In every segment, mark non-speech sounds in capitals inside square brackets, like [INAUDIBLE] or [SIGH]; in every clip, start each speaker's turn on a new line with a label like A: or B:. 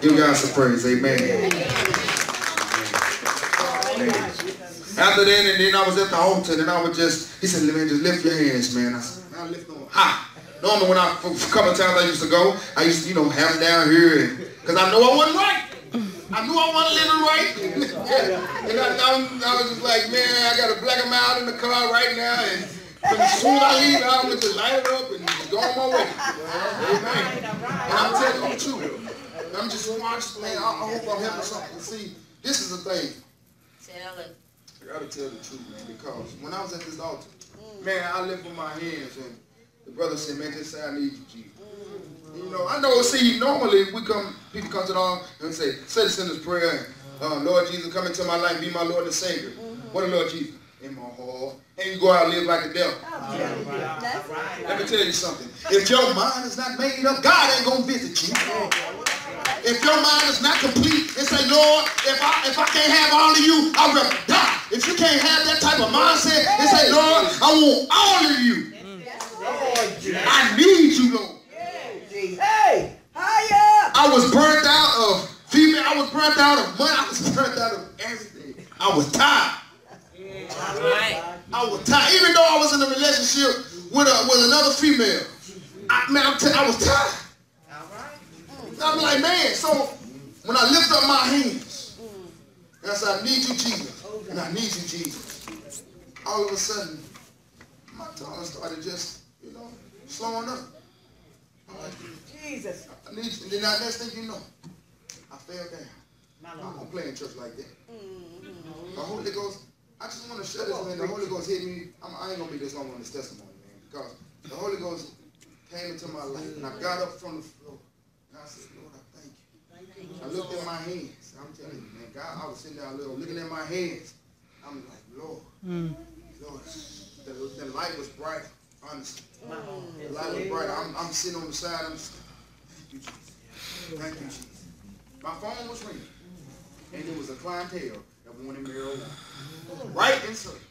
A: Give God some praise. Amen. After that, and then I was at the altar, and I would just, he said, man, just lift your hands, man. I said, I lift them high. Normally, when I, a couple of times I used to go, I used to, you know, have them down here, because I know I wasn't right. I knew I wasn't living right. [LAUGHS] and I, I, I, was just like, man, I got to black out in the car right now, and as soon as I leave, I'm going to light it up and go on my way. Amen. And I'm telling you the truth. I'm just watching, man, I, I hope I'm helping something. See, this is the thing.
B: Tell it.
A: I gotta tell the truth, man, because when I was at this altar, man, I lifted my hands and the brother said, man, just say I need you, Jesus. You know, I know, see, normally we come, people come to the altar and say, say the sinner's prayer, and, uh, Lord Jesus, come into my life, be my Lord and Savior. What the Lord Jesus? In my heart. And you go out and live like a devil. Let me tell you something. If your mind is not made up, God ain't going to visit you. If your mind is not complete and say, Lord, if I if I can't have all of you, I'd rather die. If you can't have that type of mindset and say, Lord, I want all of you. I need you, Lord.
C: Hey, higher.
A: I was burnt out of female. I was burnt out of money. I was [LAUGHS] burnt out of everything. I was tired. I was tired. Even though I was in a relationship with a, with another female, I, man, I'm t- I was tired. I'm like, man, so when I lift up my hands, and I said, I need you, Jesus, and I need you, Jesus, all of a sudden, my tongue started just, you know, slowing up. Like,
C: Jesus.
A: I need you. And then the next thing you know, I fell down. I'm gonna play in church like that. The Holy Ghost, I just want to share this, man. The Holy Ghost hit me. I'm, I ain't gonna be this long on this testimony, man, because the Holy Ghost came into my life, and I got up from the floor, I said, Lord, I thank you. I looked at my hands. I'm telling you, man, God, I was sitting down, little, looking at my hands. I'm like, Lord, mm. Lord, the, the light was bright, honestly. The light was bright. I'm, I'm sitting on the side. I'm just, thank you, Jesus. Thank you, Jesus. My phone was ringing, and it was a clientele that wanted marijuana. Right in service.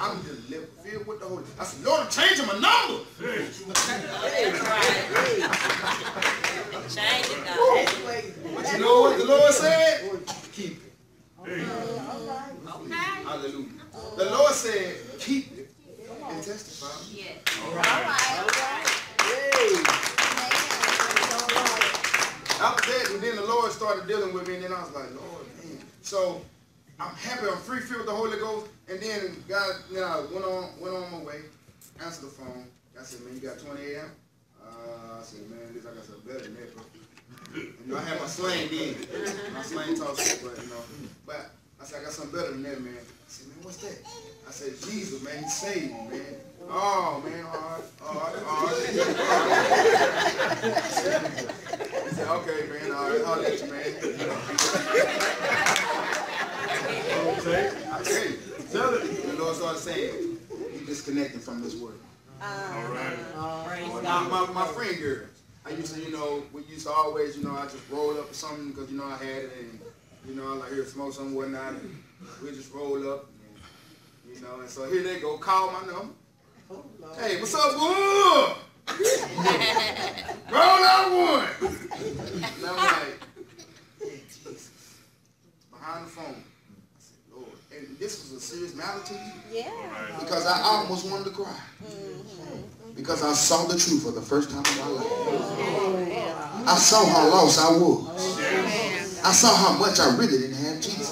A: I'm delivered, filled with the Holy. I said, Lord, I'm changing my number.
B: Change it.
A: But you know what the Lord said? Keep it.
B: Okay.
A: Hallelujah. The Lord said, keep it and testify.
B: Yeah.
D: All right.
A: After that, and then the Lord started dealing with me, and then I was like, Lord, man. So I'm happy, I'm free, filled with the Holy Ghost. And then God, you know, went on, went on my way, answered the phone. I said, man, you got 20 a.m.? Uh, I said, man, at least I got something better than that, bro. You know, I had my slang then. My slang talk, but you know, but I said, I got something better than that, man. I said, man, what's that? I said, Jesus, man, he saved me, man. Oh, man, all right, all right, all right. He said, okay, man, all right, I'll let you, man. I tell you, tell it. The Lord started saying, you disconnected from this word. My, my, my friend girl, I used to, you know, we used to always, you know, I just roll up or something because, you know, I had it and, you know, I like here smoke something whatnot and we just roll up and, you know, and so here they go, call my number. Hey, what's up, boy? [LAUGHS] roll out one. And I'm like, Jesus. Behind the phone. I said, Lord. And this was a serious matter to you
D: Yeah.
A: because I almost wanted to cry. Mm-hmm. Because I saw the truth for the first time in my life. Mm-hmm. I saw how lost I was. I saw how much I really didn't have Jesus.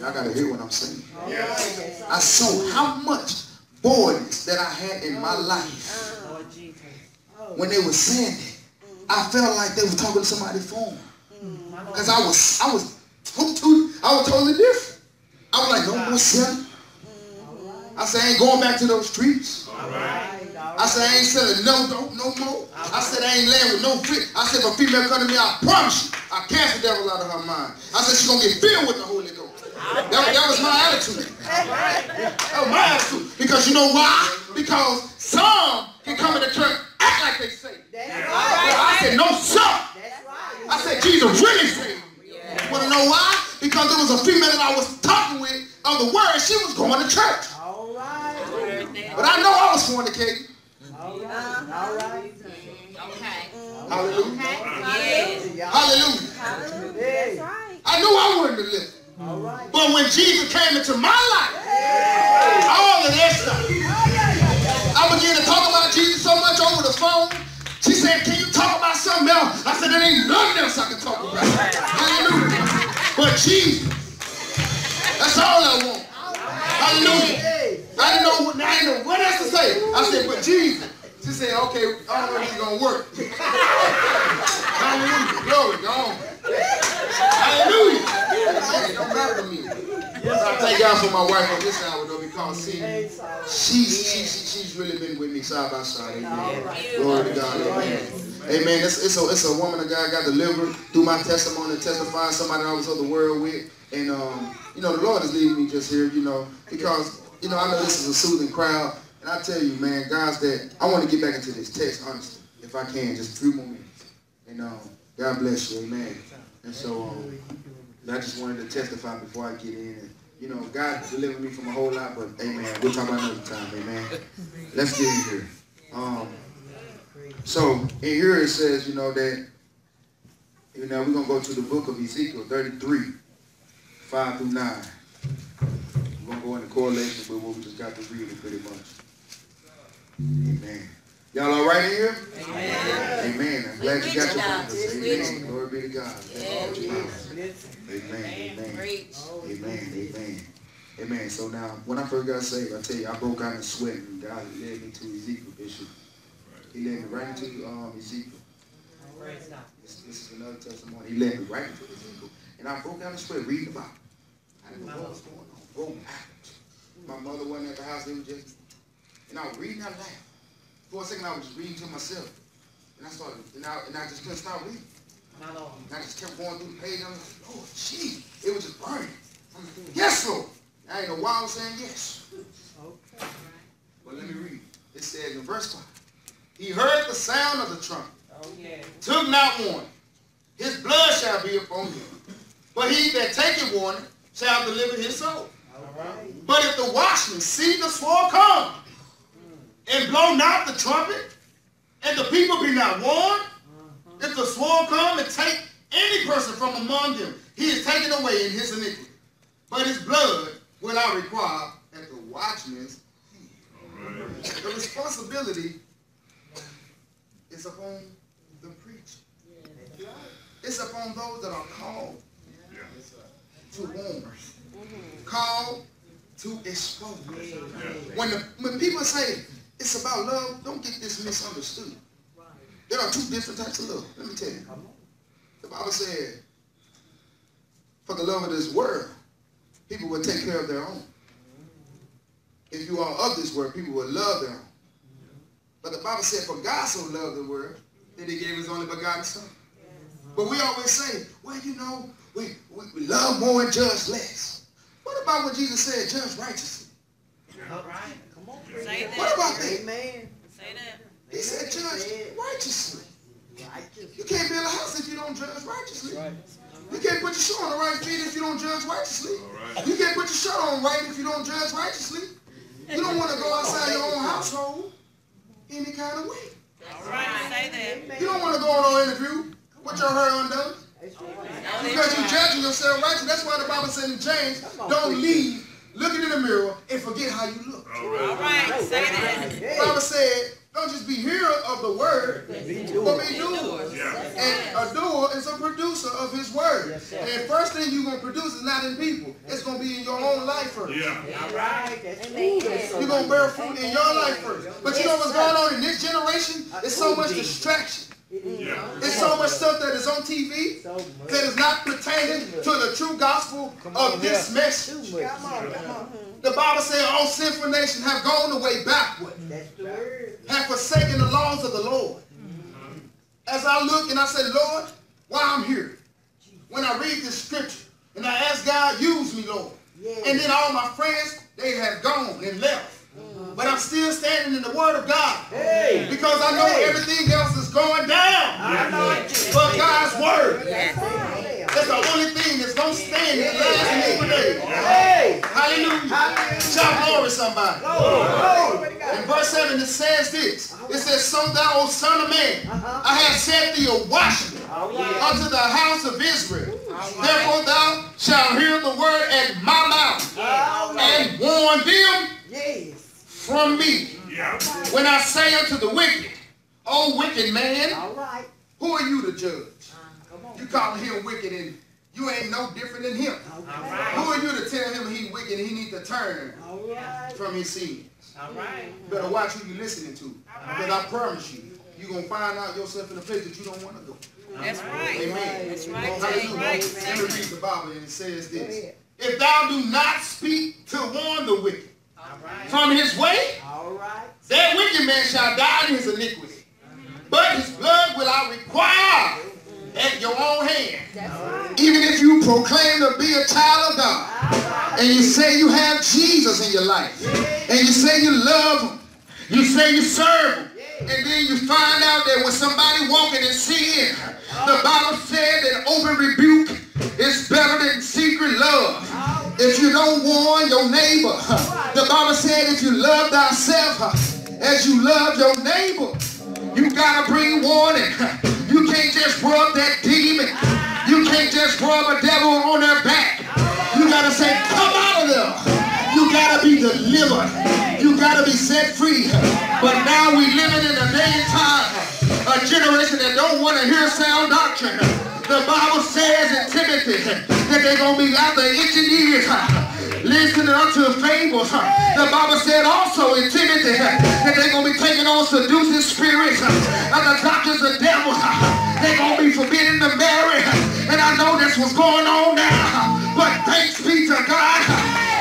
A: Y'all gotta hear what I'm saying. I saw how much boredom that I had in my uh-huh. life. When they were saying it, I felt like they were talking to somebody's phone. Mm-hmm. Because I was, I was, totally, I was totally different. I was like, no more selling. I said, I ain't going back to those streets. I said, I ain't selling no dope no more. I said, I ain't laying with no fit. I said, if a female come to me, I promise you, I cast the devil out of her mind. I said, she's going to get filled with the Holy Ghost. That, that was my attitude. That was my attitude. Because you know why? Because some can come into church, act like they say. I said, no, sir. I said, Jesus really saved. You want to know why? Because there was a female that I was talking with of the word. She was going to church. All right. But I know I was fornicating.
B: Okay.
A: Hallelujah.
B: Yes.
A: Hallelujah.
D: Hallelujah.
C: Hey.
D: Right.
A: I knew I wouldn't have lived.
C: All right.
A: But when Jesus came into my life, all of that stuff, I began to talk about Jesus so much over the phone. She said, Can you talk about something else? I said, There ain't nothing else I can talk about. But Jesus, that's all I want. Hallelujah. I didn't know what, I didn't know what else to say. I said, But Jesus. She said, Okay, I don't know if it's going to work. Hallelujah. Glory, go on. Hallelujah. It don't matter to me. I thank God for my wife on this hour though because see,
C: Hey,
A: she's she, she, she's really been with me side by side. Amen. Glory to God. Amen. Amen. It's, it's, a, it's a woman of God got delivered through my testimony, testifying somebody I was of the world with. And, um, you know, the Lord is leading me just here, you know, because, you know, I know this is a soothing crowd. And I tell you, man, God's that. I want to get back into this text, honestly, if I can, just a few more minutes. And um, God bless you. Amen. And so um, I just wanted to testify before I get in. And, you know, God delivered me from a whole lot, but amen. We'll talk about another time, amen. Let's get in here. Um, so in here it says, you know, that you know, we're gonna go to the book of Ezekiel 33, 5 through 9. We're gonna go into correlation with what we just got to read it pretty much. Amen. Y'all all right in here?
B: Amen.
A: Amen. I'm glad you got your. Bibles. Amen. Glory be to God.
B: Yeah,
A: Got your
B: we
A: Bibles. Amen. Amen. Amen. Amen. Amen. So now, when I first got saved, I tell you, I broke out in sweat, and God led me to Ezekiel, Bishop. He led me right into um, Ezekiel. This, this is another testimony. He led me right into Ezekiel, and I broke out in sweat reading about. it. I didn't know what was going on. Broke out. My mother wasn't at the house. They were just, and I was reading out loud. For a second, I was just reading to myself, and I started, and I, and I just couldn't stop reading. And I just kept going through the page. and I was like, Lord, gee, it was just burning. I'm like, yes, Lord. I ain't know why I was saying yes. Okay. But let me read. It says in verse 5. He heard the sound of the trumpet,
C: Oh, yeah.
A: took not warning. His blood shall be upon him. But he that taketh warning shall deliver his soul.
C: All right.
A: But if the watchman see the sword come, and blow not the trumpet, and the people be not warned, mm-hmm. if the sword come and take any person from among them, he is taken away in his iniquity. But his blood will I require at the watchman's hand. The responsibility is upon the preacher. It's upon those that are called to warn, called to expose. When, the, when people say it's about love, don't get this misunderstood. There are two different types of love. Let me tell you. The Bible said, for the love of this world, people will take care of their own. If you are of this world, people will love their own. But the Bible said, for God so loved the world that he gave his only begotten son. But we always say, well, you know, we, we, we love more and judge less. What about what Jesus said, judge righteously?
C: All right. Come on,
B: Say that.
A: What about that?
C: Amen.
B: Say that.
A: He said, judge righteously.
C: Righteous.
A: You can't build a house if you don't judge righteously. You can't put your shoe on the right feet if you don't judge righteously. You can't put your shirt on right if you don't judge righteously. You don't want to go outside your own household any kind of way.
B: All right. Say that.
A: You don't want to go on an interview with your hair undone.
C: Right.
A: Because you're judging yourself righteous. That's why the Bible said in James, don't leave looking in the mirror and forget how you look.
B: All right. Say that.
A: The Bible said, don't just be hearer of the word,
C: Be
A: but
C: doing.
A: be doers.
B: Yes.
A: And a doer is a producer of his word.
C: Yes, sir.
A: and first thing you're going to produce is not in people. It's going to be in your own life first.
C: All right. That's
D: Amen.
C: good.
A: You're going to bear fruit in your life first. But you know what's going on in this generation? It's so much distraction. Yeah. It's so much stuff that is on TV that is not pertaining to the true gospel of this message.
C: Too much. Come on, come on.
A: The Bible says all sinful nations have gone the way backward,
C: That's the word.
A: Have forsaken the laws of the Lord. As I look and I say, Lord, why I'm here? When I read this scripture and I ask God, use me, Lord. And then all my friends, they have gone and left. But I'm still standing in the word of God. Because I know everything else is going down.
C: Hey.
A: Hallelujah. Shout glory somebody. In verse 7 it says this. It says, So thou, O son of man, I have set thee a watchman unto the house of Israel. Therefore thou shalt hear the word at my mouth and warn them
C: Yes.
A: from me. When I say unto the wicked, O wicked man, who are you to judge?
C: Come on.
A: You calling him wicked and you ain't no different than him.
C: Okay.
A: Who are you to tell him he wicked and he need to turn
C: All right.
A: from his sin?
B: All right.
A: You better watch who you listening to. Because I promise you, you're going to find out yourself in a place that you don't want to go.
B: That's right.
A: Amen.
B: That's right. That's
A: Hallelujah.
B: right.
A: Let me read the Bible and it says this. If thou do not speak to warn the wicked
B: All right.
A: from his way,
C: All right.
A: that wicked man shall die in his iniquity. Mm-hmm. But his blood will I require at your own hand.
D: Right.
A: Even if you proclaim to be a child of God, and you say you have Jesus in your life, and you say you love him, you say you serve him, and then you find out that when somebody walking in sin, the Bible said that open rebuke is better than secret love. If you don't warn your neighbor, the Bible said if you love thyself as you love your neighbor, you gotta bring warning. You can't just rub that demon. You can't just rub a devil on their back. You gotta say, come out of them. You gotta be delivered. You gotta be set free. But now we living in a day and time, a generation that don't want to hear sound doctrine. The Bible says in Timothy that they're gonna be after engineers listening unto fables. The Bible said also in Timothy that they're going to be taking on seducing spirits and the doctors of devils. They're going to be forbidden to marry. And I know that's what's going on now. But thanks be to God,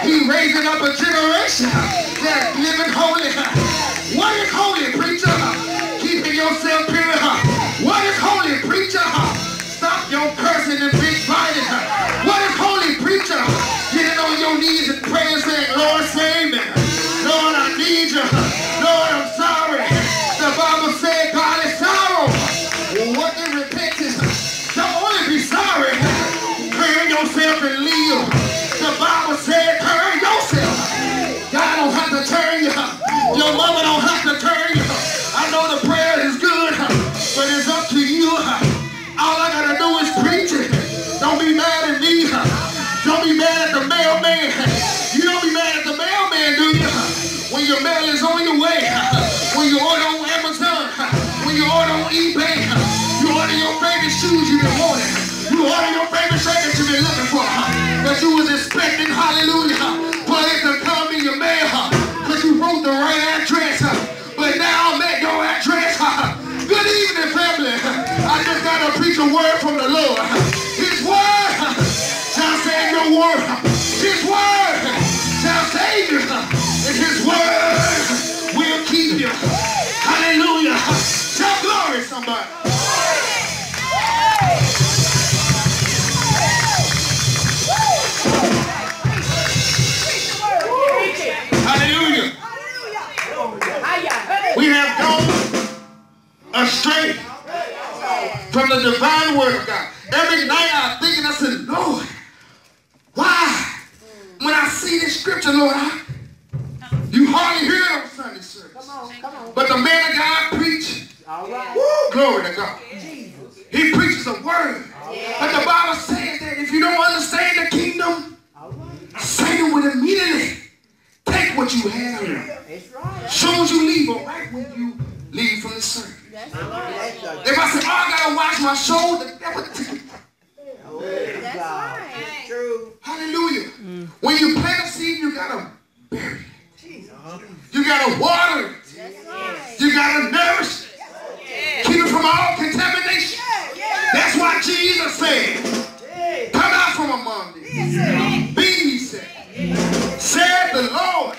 A: He raising up a generation that's living holy. What is holy, preacher? Order on. You order your favorite shoes you didn't. You order your favorite shirt that you've been looking for. That you was expecting, hallelujah, But it to come in your mail. Because you wrote the right address. But now I'm at your address. Good evening, family. I just got to preach a word from the Lord. His word shall save your word. His word shall save you. And his word will keep you. Hallelujah. Somebody. Hallelujah. We have gone astray from the divine word of God. Every night I'm thinking, I said, Lord, why? When I see this scripture, Lord, I, you hardly hear it on Sunday service.
C: Come on, come on.
A: But the man of God preach,
C: All right.
A: woo, glory to God.
C: Jesus.
A: He preaches a word. But the Bible says that if you don't understand the kingdom,
C: All right.
A: Satan will immediately take what you have.
C: That's right.
A: Soon as you leave, or right when you leave from the service.
D: That's
C: That's
D: right.
C: right.
A: If I say, oh, I gotta watch my shoulder, that would take
D: oh,
C: That's
D: right.
C: It's true.
A: Hallelujah. Mm. When you plant a seed, you gotta bury it.
C: Jesus.
A: You gotta water you from all contamination. That's why Jesus said, come out from among them. Be, he said, said the Lord,